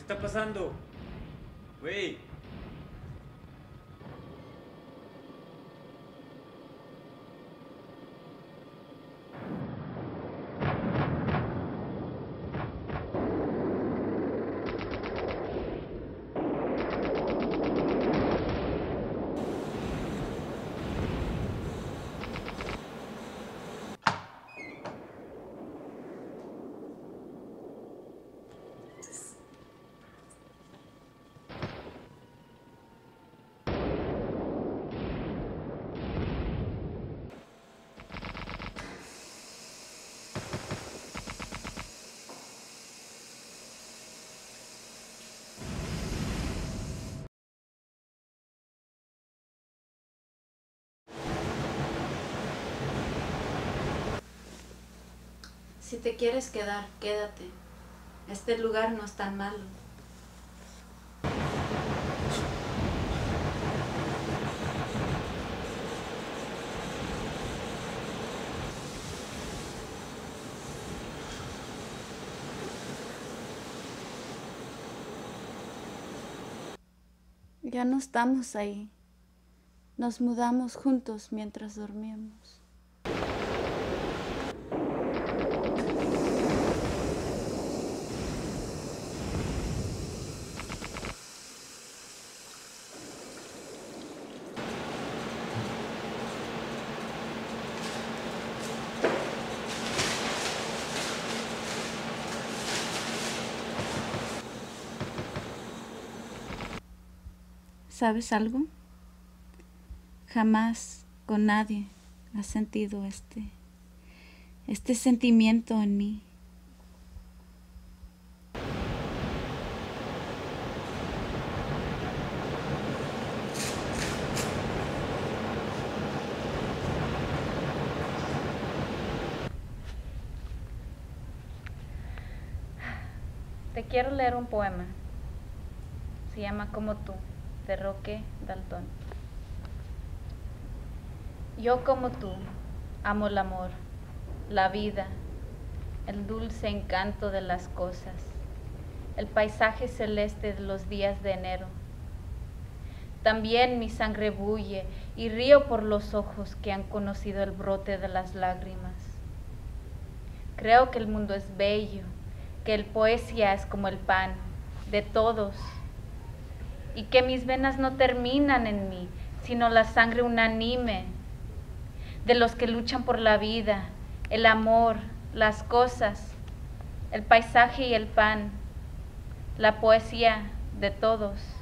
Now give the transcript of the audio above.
está pasando? Güey. Si te quieres quedar, quédate. Este lugar no es tan malo. Ya no estamos ahí. Nos mudamos juntos mientras dormíamos. ¿Sabes algo? Jamás con nadie has sentido este, este sentimiento en mí. Te quiero leer un poema. Se llama Como tú, Roque Daltón. Yo como tú amo el amor, la vida, el dulce encanto de las cosas, el paisaje celeste de los días de enero. También mi sangre bulle y río por los ojos que han conocido el brote de las lágrimas. Creo que el mundo es bello, que el poesía es como el pan de todos y que mis venas no terminan en mí, sino la sangre unánime de los que luchan por la vida, el amor, las cosas, el paisaje y el pan, la poesía de todos.